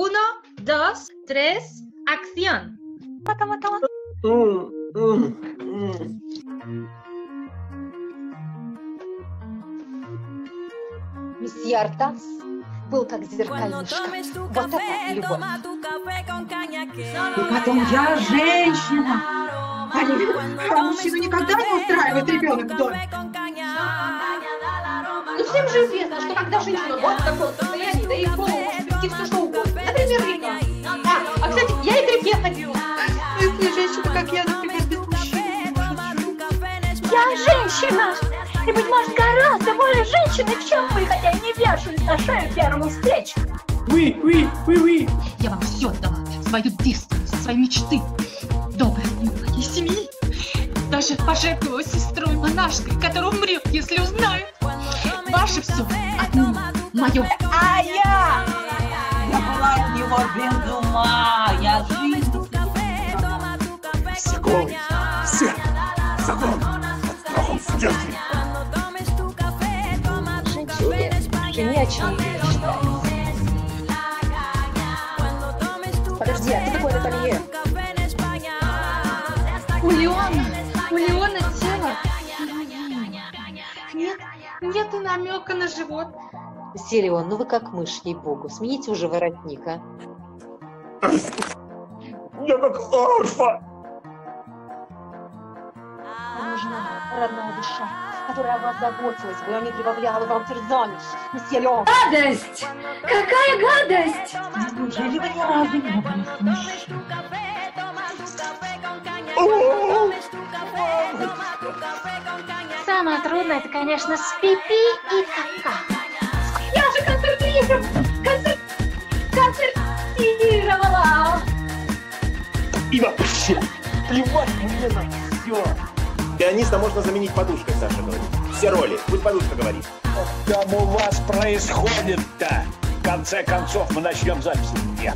Uno, dos, tres, acción. М, м, м. Месье Артас был как зеркальный шкаф. Вот это любовь. И потом я женщина. А, а мужчину никогда не устраивает ребенок в доме. Ну всем же известно, что когда женщина вот в таком состоянии, да и голову может прийти все река. А, а, кстати, я и к реке ходила. Если женщина, как я, например, без мужчины. Я женщина! И, быть может, гораздо более женщиной, чем вы, хотя и не вешаюсь на шею первому встрече. Oui, oui, oui, oui. Я вам все отдала, свою девственность, свои мечты, доброе имя моей семьи. Даже пожертвовала сестрой монашкой, которая умрет, если узнает. Ваше все отныне мое. А я! Я была от него без ума. Я жизнь голые, все. Закон. Ни о чем не мечтает. Подожди, а кто такой Наталье? У Леона, у Леона тело. Нет, нет и намека на живот. Месье Леон, ну вы как мышь, ей-богу. Смените уже воротник, а. Я как орфа. Вам нужна родная душа, которая о вас заботилась бы, а не прибавляла вам терзаний. Месье Леон. Гадость! Какая гадость! Неужели вы ни разу не были с? Самое трудное, это, конечно, с пипи и кака. И вообще, плевать мне на все. Пианиста можно заменить подушкой, Саша говорит. Все роли, пусть подушка говорит. Там у вас происходит-то? В конце концов, мы начнем запись. Нет.